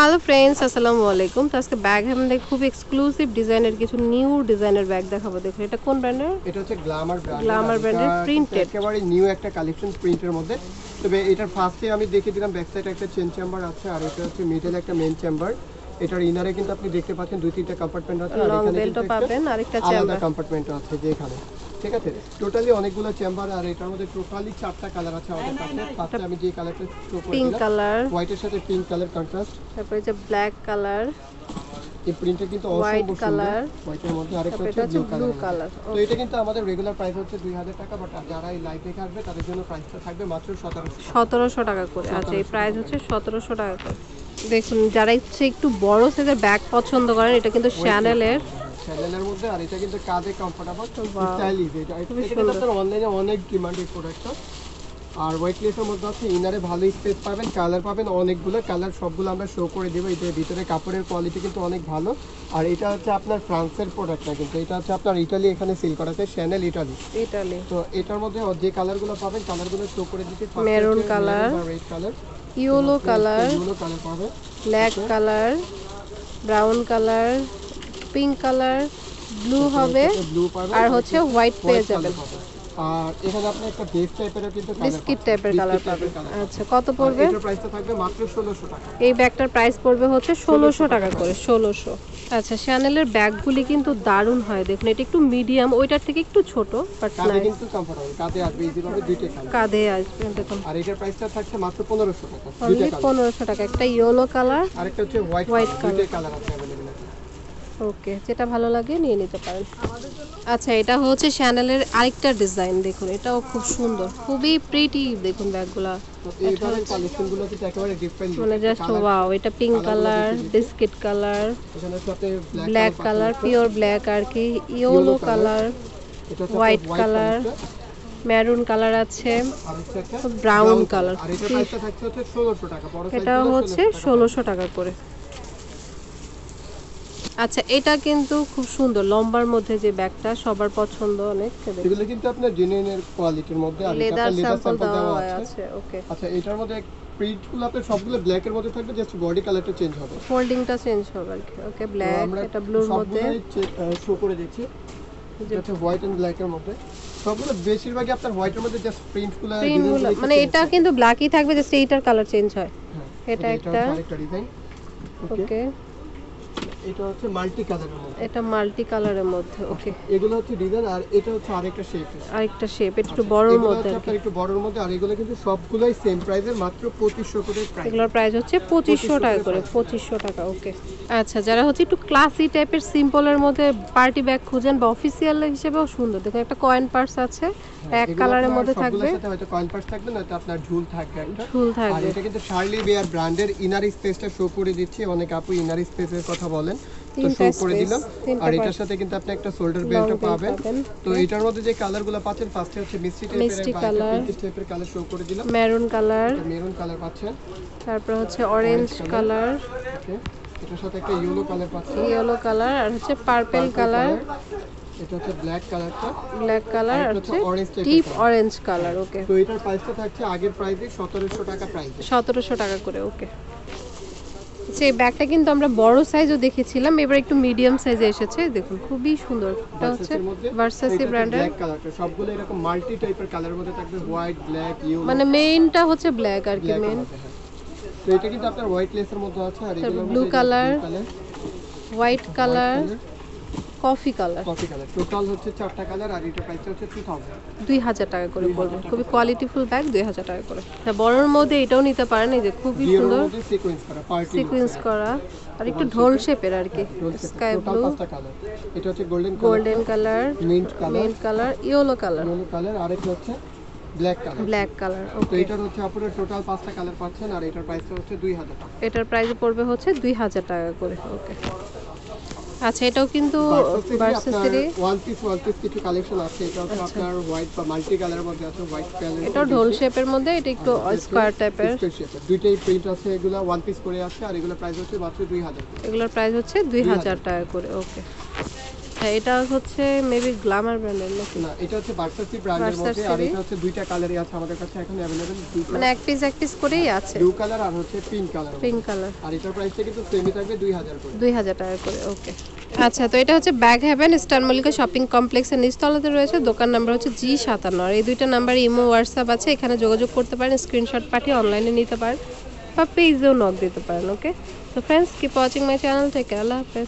Hello friends আসসালামু আলাইকুম তো আজকে ব্যাগ আমাদের খুব এক্সক্লুসিভ ডিজাইনের কিছু নিউ ডিজাইনের ব্যাগ দেখাবো। দেখুন এটা কোন ব্র্যান্ডের এটা হচ্ছে গ্ল্যামার ব্র্যান্ড brand এর printed। একেবারে নিউ একটা কালেকশন প্রিন্টের মধ্যে। তবে এটার ফার্স্টে আমি দেখে দিলাম ব্যাক সাইডে একটা চেন চেম্বার আছে আর এটা হচ্ছে মিডল একটা মেন চেম্বার এটার ইনারে কিন্তু আপনি দেখতে পাচ্ছেন দুই তিনটা কম্পার্টমেন্ট আছে আর এখানে পাবেন আরেকটা আলাদা চেম্বার কম্পার্টমেন্ট আছে যে এখানে ঠিক আছে টোটালি অনেকগুলো চেম্বার আর এটার মধ্যে টোটালি চারটা কালার আছে আমাদের কাছে। ফার্স্টে আমি যে কালারটা শো পিঙ্ক করেছিলাম কালার হোয়াইটের সাথে পিঙ্ক কালার কন্ট্রাস্ট তারপরে যে ব্ল্যাক কালার এই প্রিন্টটা কিন্তু colour। সুন্দর হোয়াইটের মধ্যে আরেকটা হচ্ছে হচ্ছে ব্লু কালার কালার তো এটা কিন্তু আমাদের রেগুলার প্রাইস হচ্ছে দুই হাজার টাকা বাট যারা এই লাইভ দেখে আসবে তাদের জন্য প্রাইসটা থাকবে মাত্র সতেরোশো সতেরোশো টাকা করে। আচ্ছা এই প্রাইস হচ্ছে সতেরোশো টাকা করে। দেখুন যারা একটু বড় সাইজের ব্যাগ পছন্দ করেন এটা কিন্তু শ্যানেলের চ্যানেলের মধ্যে আর এটা কিন্তু কাঁধে কমফোর্টেবল. স্টাইলিশ এটা এটা কিন্তু আপনার অনলাইনে অনেক ডিমান্ড এই প্রোডাক্টটা আর হোয়াইট লেসের মধ্যে আছে ইনারে ভালো স্পেস পাবেন কালার পাবেন অনেকগুলো কালার সবগুলো আমরা শো করে দেবো। এটার ভিতরে কাপড়ের কোয়ালিটি কিন্তু অনেক ভালো। আর এটা হচ্ছে আপনার ফ্রান্সের প্রোডাক্টটা কিন্তু। এটা হচ্ছে আপনার ইটালি এখানে সেল করা আছে শ্যানেল ইটালি ইটালি তো এটার মধ্যে যে কালারগুলো পাবেন কালারগুলো শো করে দিচ্ছি। Maroon colour, red colour yellow colour এগুলো কালার পাবেন। Black colour brown colour pink colour blue হবে আর হচ্ছে হোয়াইট পেয়ে যাবেন। আর এখানে আপনি একটা বেস টাইপেরও কিন্তু বিস্কিট টাইপের কালার পাবেন। আচ্ছা কত পড়বে? আর এটার প্রাইসটা থাকবে মাত্র ষোলোশো টাকা। এই ব্যাগটার প্রাইস পড়বে হচ্ছে ষোলোশো টাকা। করে ষোলোশো। আচ্ছা শ্যানেলের ব্যাগগুলি কিন্তু দারুণ হয়। দেখুন এটা একটু মিডিয়াম ওইটার থেকে একটু ছোট বাট নাইস কিন্তু কমফোর্টেবল কাঁধে আসবে ইজি ভাবে দুইটা কালার কাঁধে আসবে দেখুন। আর এটার প্রাইসটা থাকছে মাত্র পনেরোশো টাকা। দুইটা অনলি কালার পনেরোশো টাকা। একটা ইয়েলো কালার আরেকটা হচ্ছে হোয়াইট কালার আছে ওকে যেটা ভালো লাগে নিয়ে নিতে পারেন। আচ্ছা এটা হচ্ছে শ্যানেলের আরেকটা ডিজাইন দেখুন এটাও খুব সুন্দর। খুবই প্রিটি দেখুন ব্যাগগুলা। মানে জাস্ট ওয়াও এটা pink colour biscuit colour black colour pure black আর কি yellow colour white colour, maroon colour আছে ব্রাউন কালার এটা হচ্ছে ষোলোশো টাকা করে। আচ্ছা এটা কিন্তু খুব সুন্দর। লম্বার মধ্যে যে ব্যাগটা সবার পছন্দ অনেক। এগুলো কিন্তু আপনার জেনুইনের কোয়ালিটির মধ্যে আর এটা লেদার স্যাম্পল দেওয়া আছে। আছে ওকে আচ্ছা এটার মধ্যে প্রিন্টগুলো আপনার সবগুলো ব্ল্যাক এর মধ্যে থাকবে জাস্ট বডি কালারটা চেঞ্জ হবে। ফোল্ডিংটা চেঞ্জ হবে আর কি ওকে ব্ল্যাক এটা ব্লুর মধ্যে। শো করে দিচ্ছি এটা হোয়াইট এন্ড ব্ল্যাক এর মধ্যে। সবগুলো বেশিরভাগই আপনার হোয়াইটের মধ্যে জাস্ট প্রিন্টগুলো মানে এটা কিন্তু ব্ল্যাকই থাকবে জাস্ট এইটার কালার চেঞ্জ হয়। এটা একটা। ডিজাইন ওকে এটা হচ্ছে মাল্টি কালারের মধ্যে। এটা মাল্টি কালারের মধ্যে ওকে। এগুলো হচ্ছে ডিজাইন আর এটা হচ্ছে আরেকটা শেপ আরেকটা শেপ একটু বড়র মধ্যে আর একটু বড়র মধ্যে আর এগুলো কিন্তু সবগুলোই সেম প্রাইসের মাত্র পঁচিশশো করে প্রাইস এগুলোর প্রাইস হচ্ছে পঁচিশশো টাকা করে পঁচিশশো টাকা ওকে। আচ্ছা যারা হচ্ছে একটু ক্লাসি টাইপের সিম্পলের মধ্যে পার্টি ব্যাগ খুঁজেন বা অফিসিয়াল হিসেবেও সুন্দর। দেখুন একটা কয়েন পার্স আছে এক কালারের মধ্যে থাকবে। হ্যাঁ, সাথে হয়তো কয়েন পার্স থাকবে না আপনার ঝুল থাকবে একটা। ফুল আর এটা কিন্তু শার্লি বেয়ার ব্র্যান্ডের ইনার স্পেসটা শো করে দিচ্ছি অনেক আপু ইনার স্পেসের কথা বলেন তো শো করে দিলাম। আর এটার সাথে কিন্তু আপনি একটা শোল্ডার বেল্টও পাবেন। পাবেন। তো এটার মধ্যে যে কালারগুলো পাচ্ছেন ফার্স্টে হচ্ছে মিষ্টি মিষ্টি টাইপের colour। পিঙ্কিশ টাইপের কালার শো করে দিলাম। মেরুন কালার মেরুন কালার পাচ্ছেন। তারপর হচ্ছে অরেঞ্জ কালার এটার সাথে একটা ইয়েলো কালার পাচ্ছেন। ইয়েলো কালার আর হচ্ছে পার্পেল কালার এটা হচ্ছে ব্ল্যাক কালারটা ব্ল্যাক কালার আর হচ্ছে orange deep orange colour okay তো এটার প্রাইসটা থাকছে আগের প্রাইসে সতেরোশো টাকা প্রাইসে সতেরোশো টাকা করে ওকে সেই ব্যাগটা কিন্তু আমরা বড় সাইজও দেখেছিলাম এবার একটু মিডিয়াম সাইজে এসেছে। দেখুন খুবই সুন্দর। এটা হচ্ছে ভার্সাসি ব্র্যান্ডের সবগুলো এরকম মাল্টি টাইপের কালার মধ্যে থাকবে হোয়াইট ব্ল্যাক ইয়েলো মানে মেইনটা হচ্ছে ব্ল্যাক আর কি মেইন তো এটা কিন্তু আপনার হোয়াইট লেসের মধ্যে আছে আর এই blue colour white colour coffee colour. Coffee colour. Total হচ্ছে চারটা কালার আর এটা প্রাইসটা হচ্ছে 2000 দুই হাজার টাকা করে পড়বে। খুবই কোয়ালিটিফুল ব্যাগ দুই হাজার টাকা করে। তা বড়র মধ্যে এটাও নিতে পারেন এই যে খুবই সুন্দর সিকোয়েন্স করা পার্টি সিকোয়েন্স করা। আর একটু ঢোল শেপের আর কি। স্কাই টোটাল ব্লু পাঁচটা কালার এটা হচ্ছে golden colour golden colour mint colour main colour yellow colour yellow colour আর একটা হচ্ছে ব্ল্যাক কালার ব্ল্যাক কালার তো ওকে এটার হচ্ছে আপনারা টোটাল পাঁচটা কালার পাচ্ছেন আর এটার প্রাইসটা হচ্ছে 2000 টাকা। এটার প্রাইস পড়বে হচ্ছে দুই হাজার টাকা করে ওকে আচ্ছা এটাও কিন্তু ভার্সেসিরি ওয়ান পিস ওয়ান পিস কিছু কালেকশন আছে। এটা হচ্ছে আপনার হোয়াইট বা মাল্টি কালারের মধ্যে আছে হোয়াইট কালার ঢোল শেপের মধ্যে এটা একটু স্কোয়ার টাইপের দুইটাই প্রিন্ট আছে এগুলো ওয়ান পিস করে আছে আর এগুলো প্রাইস হচ্ছে মাত্র দুই হাজার এগুলোর প্রাইস হচ্ছে দুই হাজার টাকা করে ওকে আচ্ছা এটা হচ্ছে মেবি গ্ল্যামার ব্র্যান্ডের নাকি না এটা হচ্ছে ভার্সাসি ব্র্যান্ডের মধ্যে আর এটা হচ্ছে দুইটা কালারই আছে আমাদের কাছে এখন অ্যাভেলেবেল মানে এক পিস এক পিস করেই আছে। ব্লু কালার আর হচ্ছে পিঙ্ক কালার পিঙ্ক কালার আর এটার প্রাইসটা কিন্তু সেমই থাকবে দুই হাজার করে। দুই হাজার টাকা করে ওকে আচ্ছা তো এটা হচ্ছে Bag Haven Star Mallika shopping কমপ্লেক্সের নিচতলাতে রয়েছে। দোকান নাম্বার হচ্ছে জি সাতান্ন। আর এই দুইটা নাম্বার ইমো হোয়াটসঅ্যাপ আছে এখানে যোগাযোগ করতে পারেন স্ক্রিনশট পাঠিয়ে অনলাইনে নিতে পারেন বা পেজেও নক দিতে পারেন ওকে তো friends keep watching my channel থেকে আল্লাহ হাফেজ।